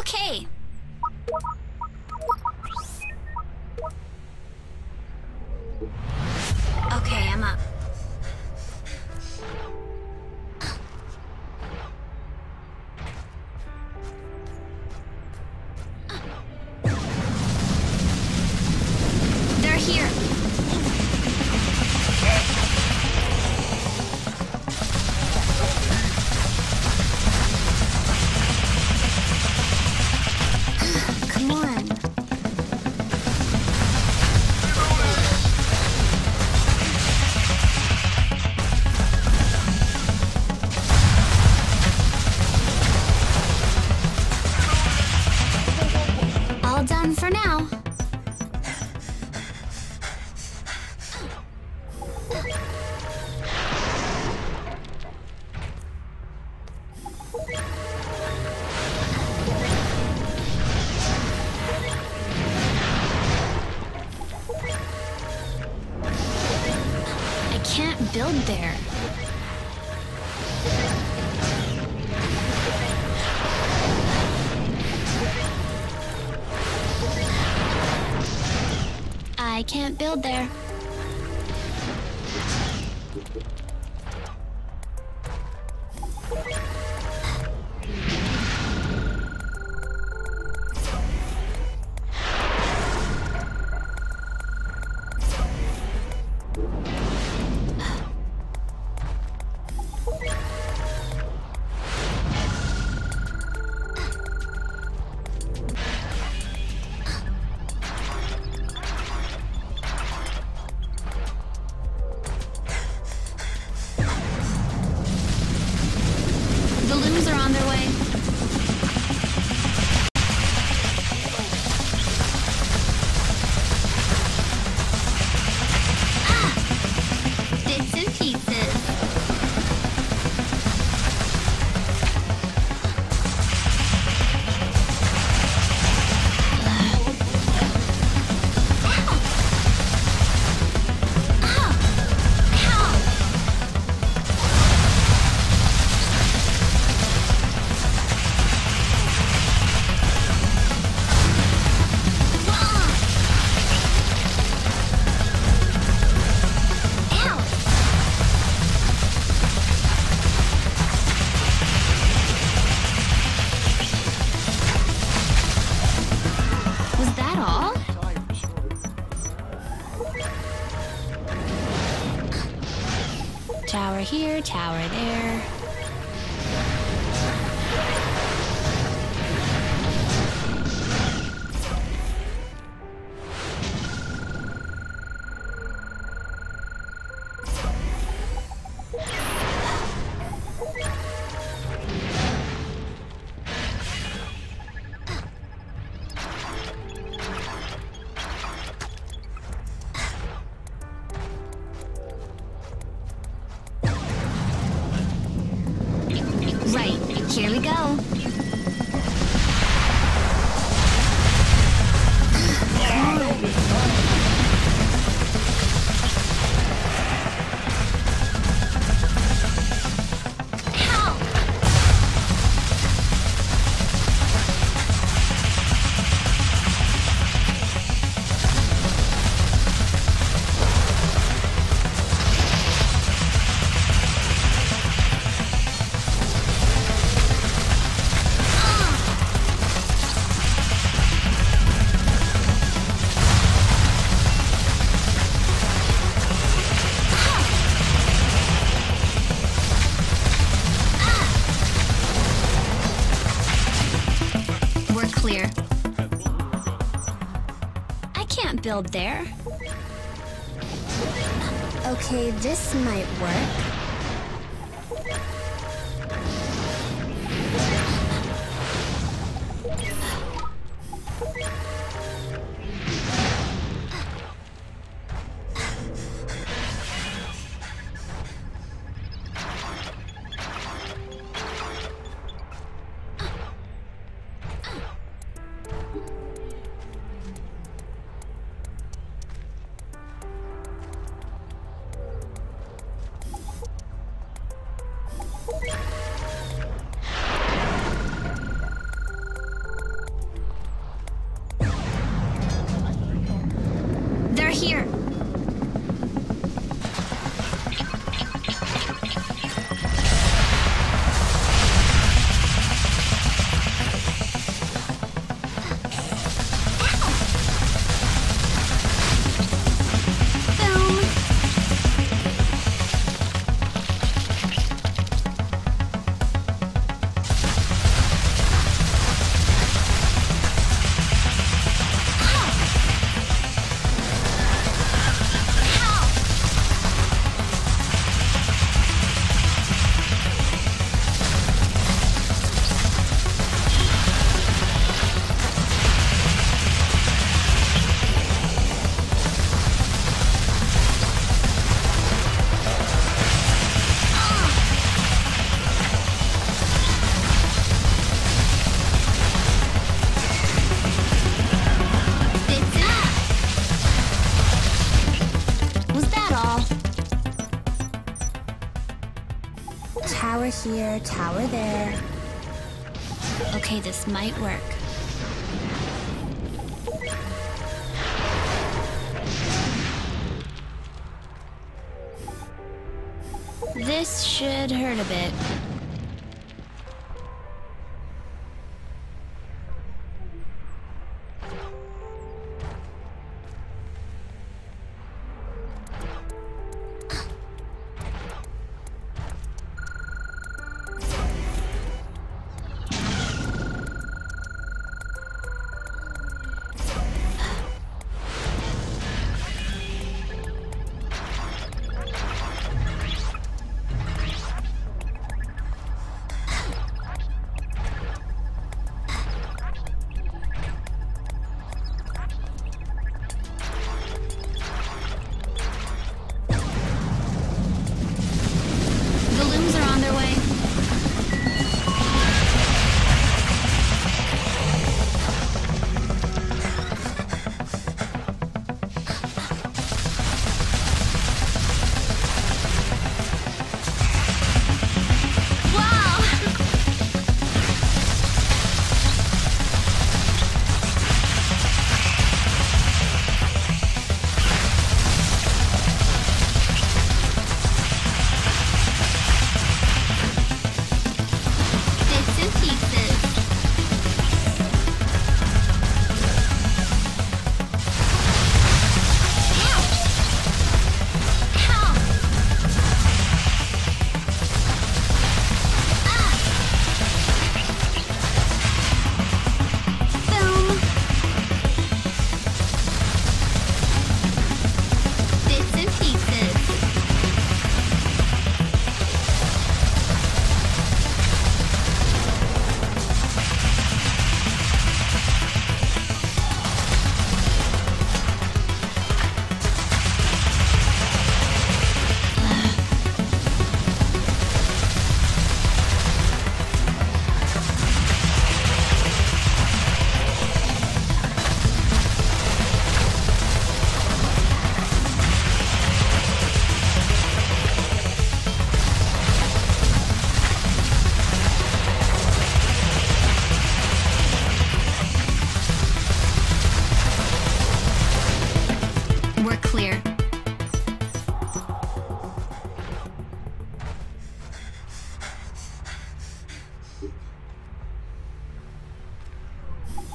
Okay. can't build there. on their way. Here we go. build there. Okay, this might work. here, tower there. Okay, this might work. This should hurt a bit.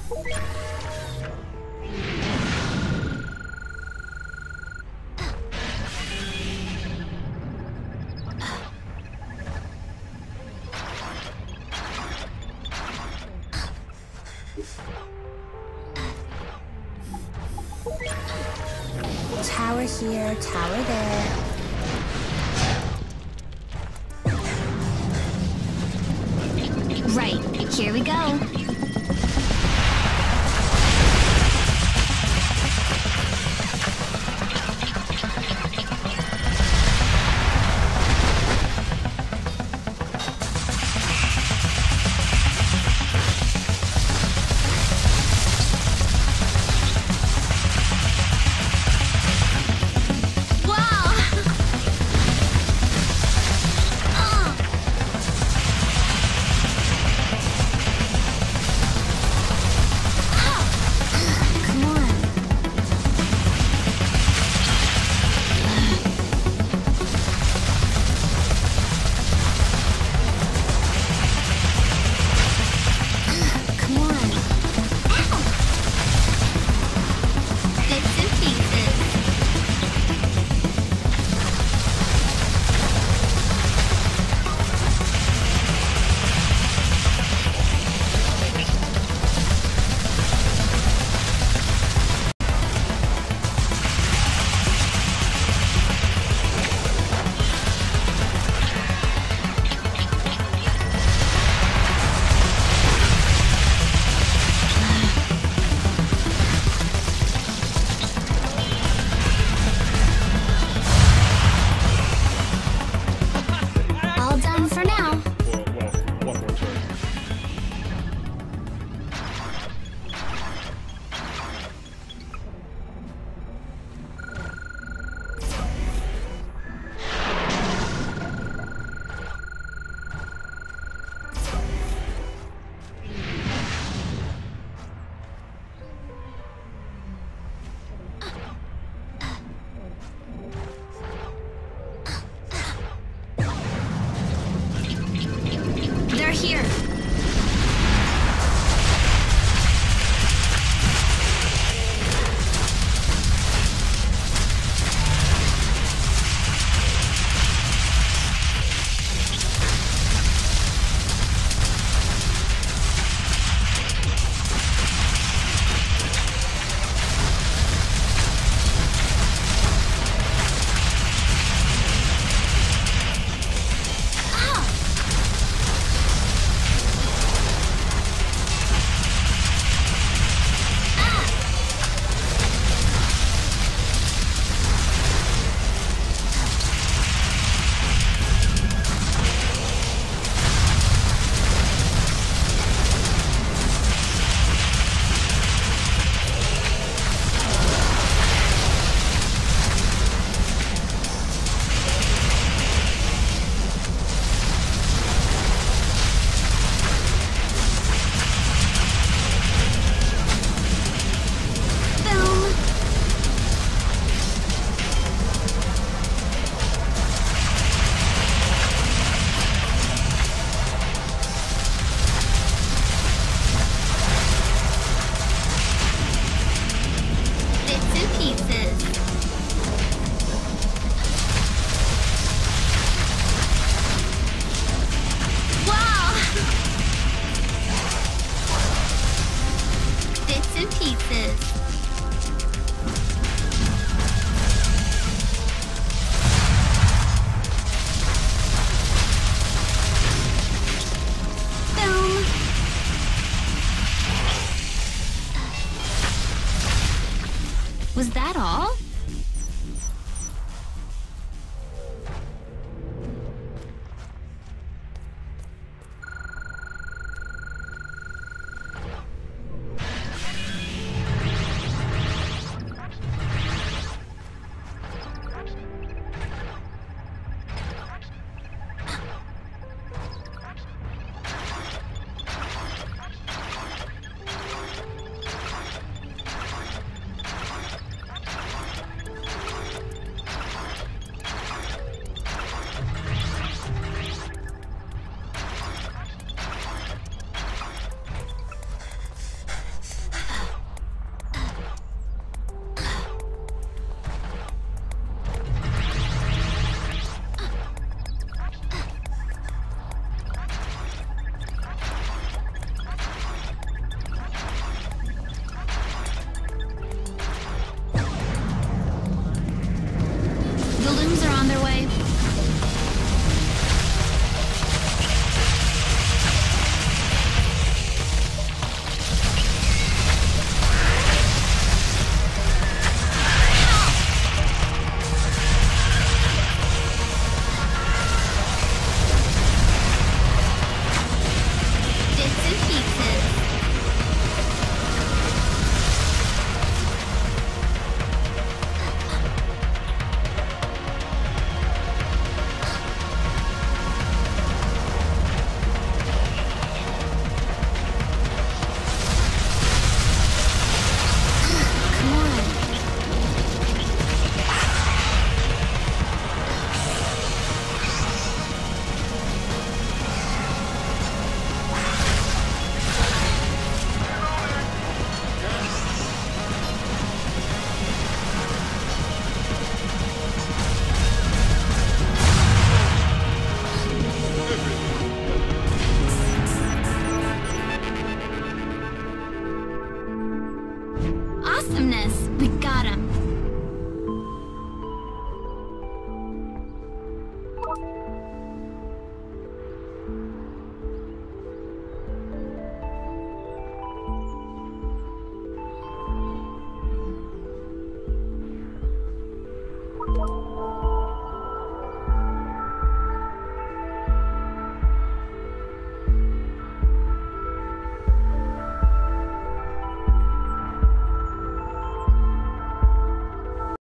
Tower here, tower there.